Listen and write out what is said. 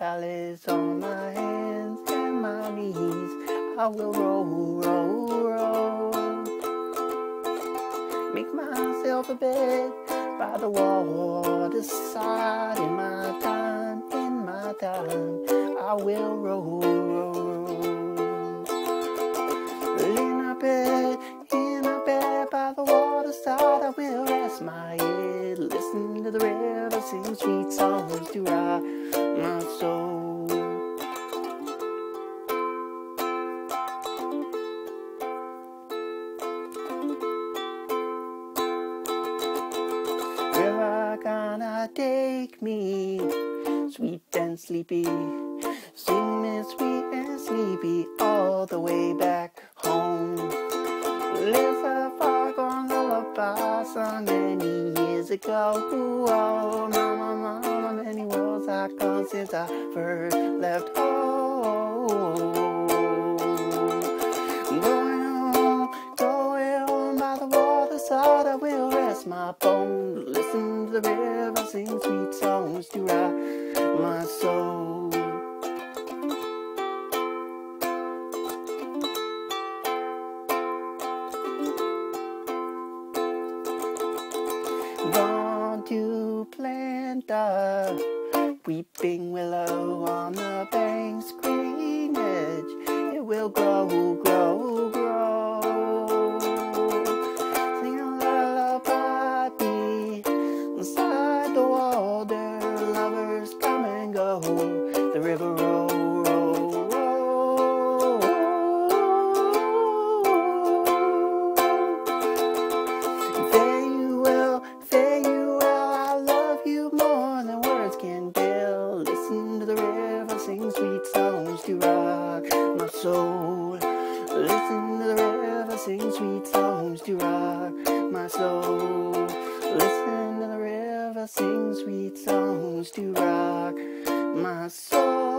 palace on my hands and my knees. I will roll, roll, roll. Make myself a bed by the waterside in my time, in my time. I will roll, roll, roll. In a bed, in a bed by the waterside, I will rest my head. Listen to the river sing sweet songs to rock take me? Sweet and sleepy, sing me sweet and sleepy all the way back home. Live a foghorn lullaby sung many years ago. Oh, mama, mama, many worlds I've gone since I first left my bones. Listen to the river sing sweet songs to rock my soul. Want to plant a weeping willow on the bank's green come. The river roll, roll, roll. Fare you well, fare you well. I love you more than words can tell. Listen to the river sing sweet songs to rock my soul. Listen to the river sing sweet songs to rock my soul. Listen to the river sing sweet songs to rock my soul.